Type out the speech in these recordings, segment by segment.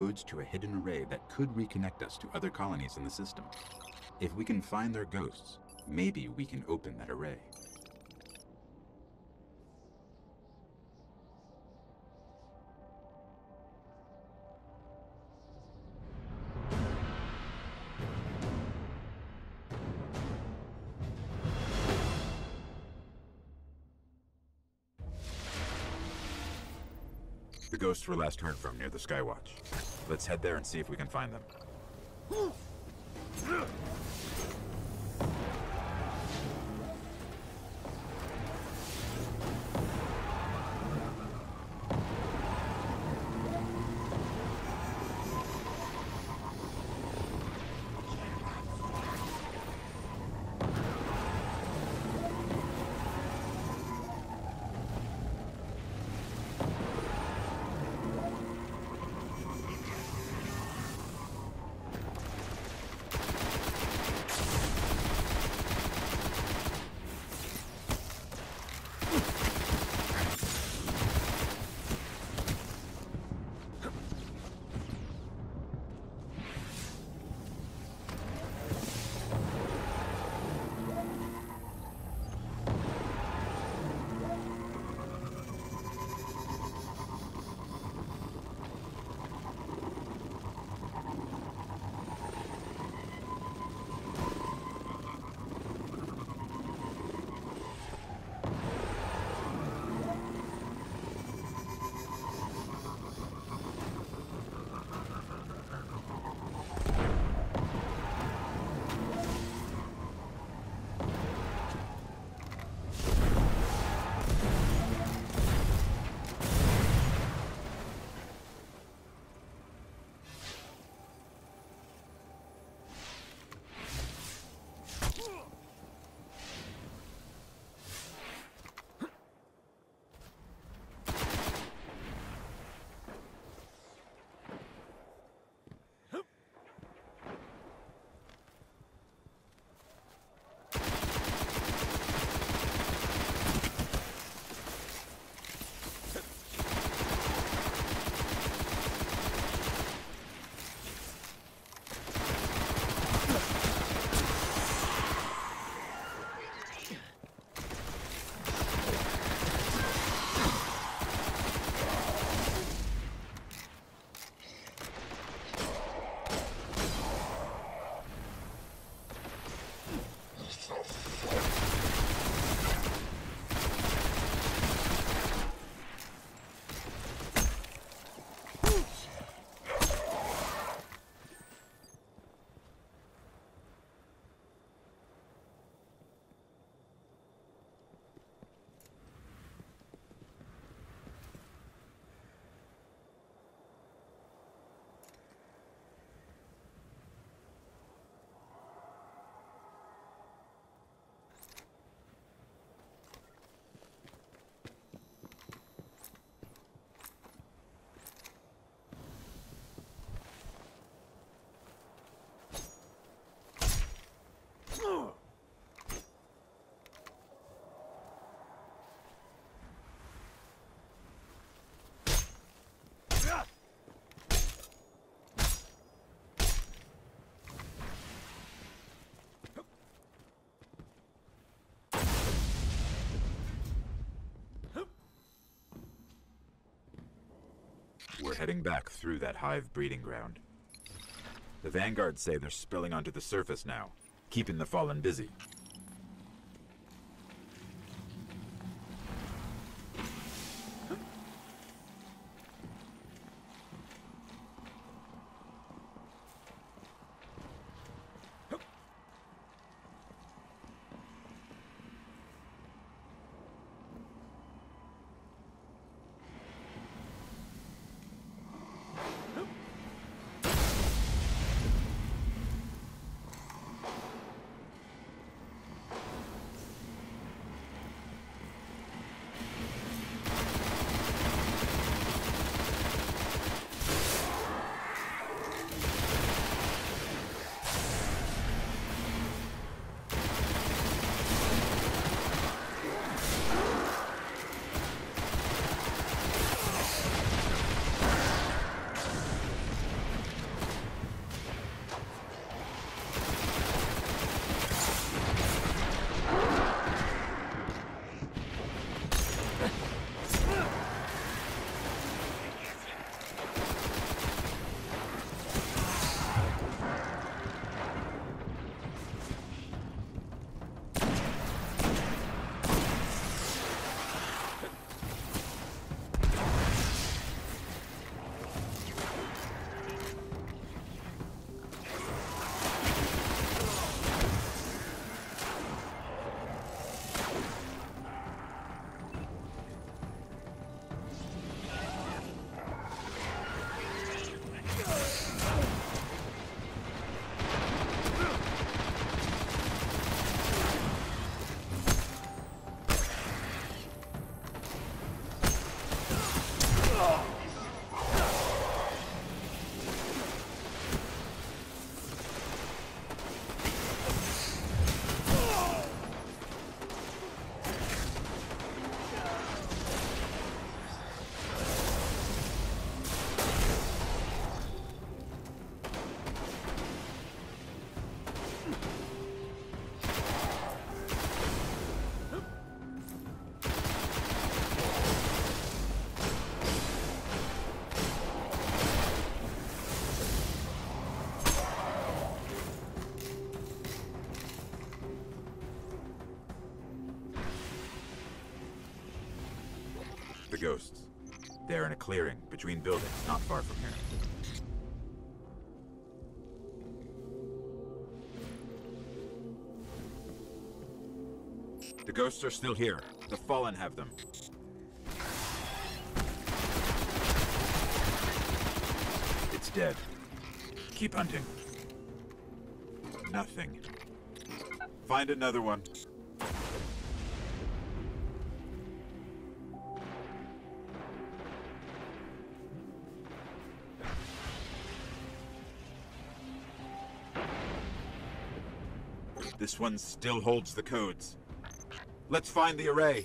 codes to a hidden array that could reconnect us to other colonies in the system. If we can find their ghosts, maybe we can open that array. The ghosts were last heard from near the Skywatch. Let's head there and see if we can find them. heading back through that hive breeding ground. The Vanguard say they're spilling onto the surface now, keeping the Fallen busy. The ghosts. They're in a clearing between buildings not far from here. The ghosts are still here. The Fallen have them. It's dead. Keep hunting. Nothing. Find another one. This one still holds the codes. Let's find the array.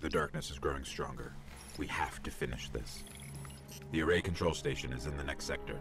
The darkness is growing stronger. We have to finish this. The array control station is in the next sector.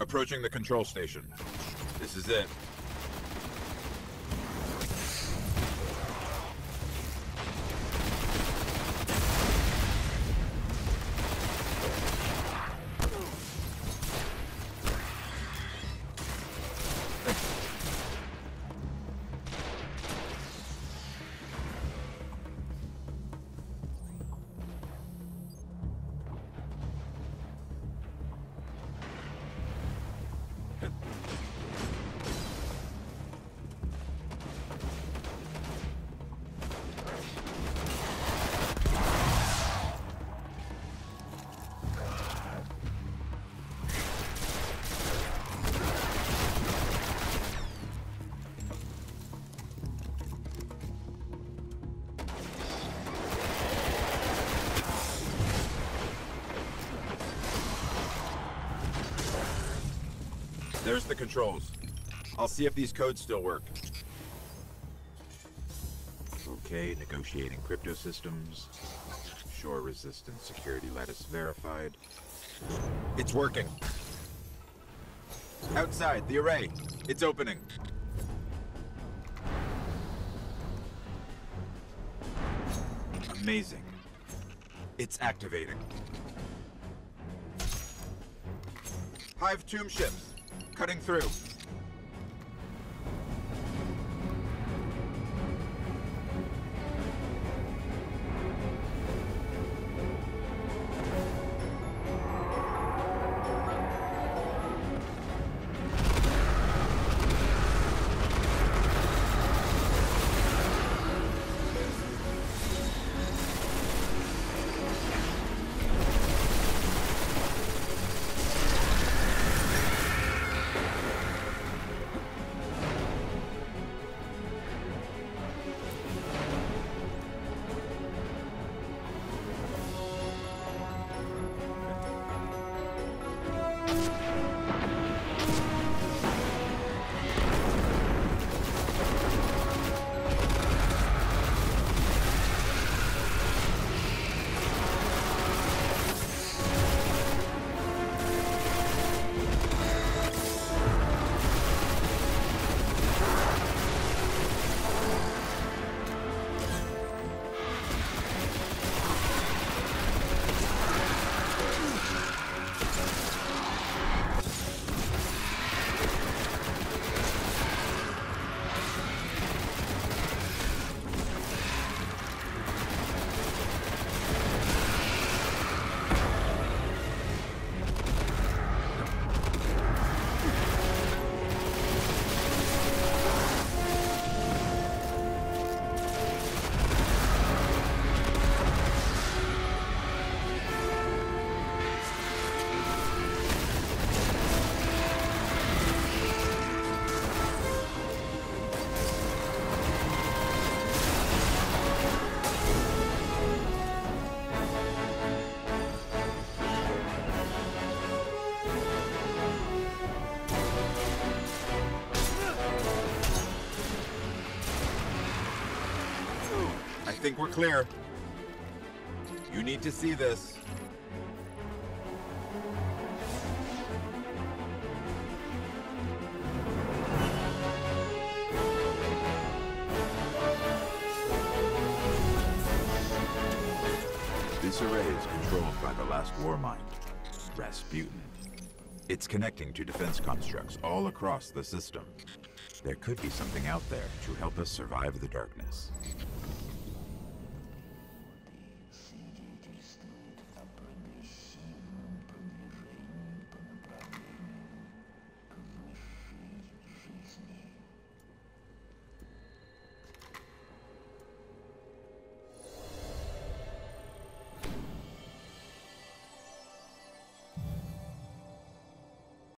Approaching the control station. This is it. There's the controls. I'll see if these codes still work. Okay, negotiating crypto systems. Shor resistant security lattice verified. It's working. Outside, the array. It's opening. Amazing. It's activating. Hive tomb ships. Cutting through. Think we're clear. You need to see this. This array is controlled by the last Warmind, Rasputin. It's connecting to defense constructs all across the system. There could be something out there to help us survive the darkness.